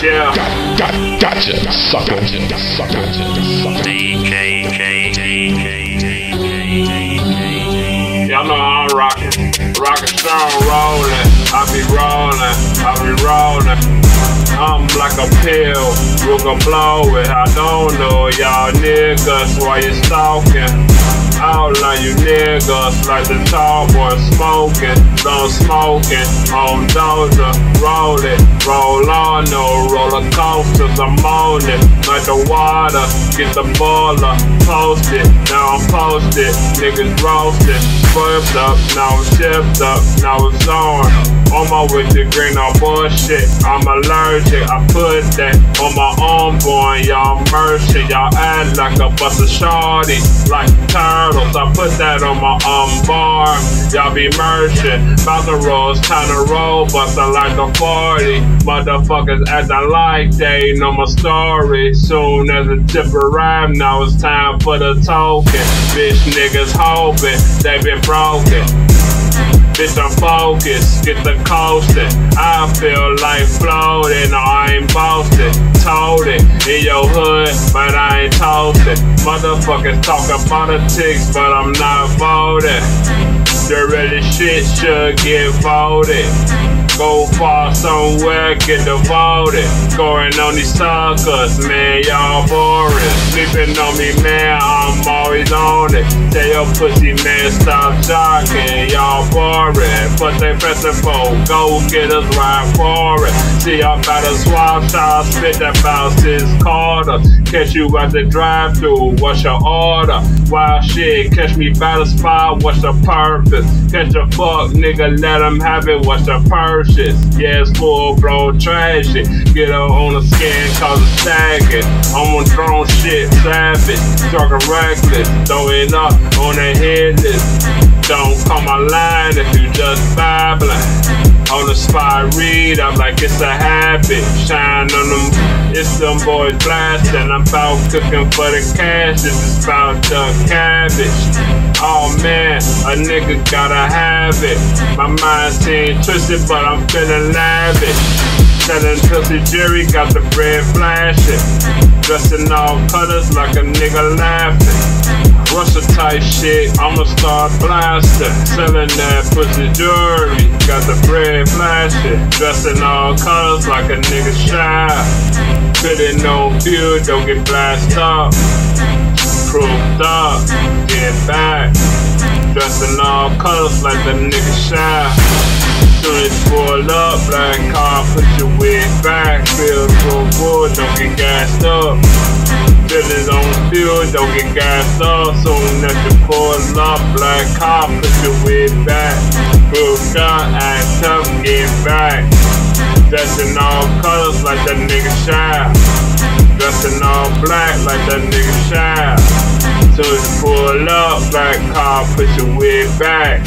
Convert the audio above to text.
Yeah. Got, got, gotcha, sucker, gotcha, sucker, gotcha, sucker. J, Y'all know I'm rockin', rockin' strong, rollin'. I be rollin', I be rollin'. I'm like a pill, you can blow it. I don't know y'all niggas why you stalking. Outline you niggas like the tall boy smoking, don't smoking on dozer, roll it, roll on, no roller coasters, I'm on it, like the water, get the baller, post it, now I'm posted, niggas roasted, swerved up, now I'm shipped up, now it's on, on my the green on bullshit, I'm allergic, I put that on my own boy, y'all mercy, y'all act like a bust of shorty, like turtles, I put that on my um bar, y'all be merchant, about the rolls, time to roll, bust I like a 40, motherfuckers acting like they know my story, soon as the tip arrive, now it's time for the token, bitch niggas hoping they been broken. Bitch, I'm get the coasting. I feel like floating, I ain't boasting. Told it in your hood, but I ain't toasted. Motherfuckers talking politics, but I'm not voting. The really shit should get voted. Go far somewhere, get devoted. Scoring on these suckers, man, y'all boring. Sleeping on me, man, I'm always on it. Tell your pussy, man, stop jocking, y'all boring. But they pressing for, go get us right for it. See, I'm about to swap shots, spit that bounce this quarter. Catch you at the drive thru what's your order? Wild shit, catch me by the spot, what's the purpose? Catch a fuck, nigga, let him have it, what's the purchase? Yeah, it's full blown trash shit. Get her on the skin, cause it's sagging. I'm on drone shit, savage. Talking reckless, throw it up on the head list. Don't call my line if you just babbling. On the spot, read, I'm like it's a habit. Shine on them, it's them boys blasting. I'm about cooking for the cash, this is about the cabbage. Oh man, a nigga gotta have it. My mind seems twisted, but I'm feeling lavish. Selling pussy Jerry, got the bread flashing. Dressed in all colors like a nigga laughing. Type shit, I'ma start blasting. Selling that pussy jewelry, got the bread flashing. Dressed in all colors like a nigga shy. Fitting no view, don't get blasted up. Proved up, get back. Dressed in all colors like the nigga shy. Soon as pull up, black car, put your wig back. Feel full wood, don't get gassed up. Feelings on fuel, don't get gassed up. Soon as you pull up, black car, put your wig back. Moved up, act tough, get back. Dressed in all colors like that nigga shy. Dressed in all black like that nigga shy. So you pull up, black car, put your wig back.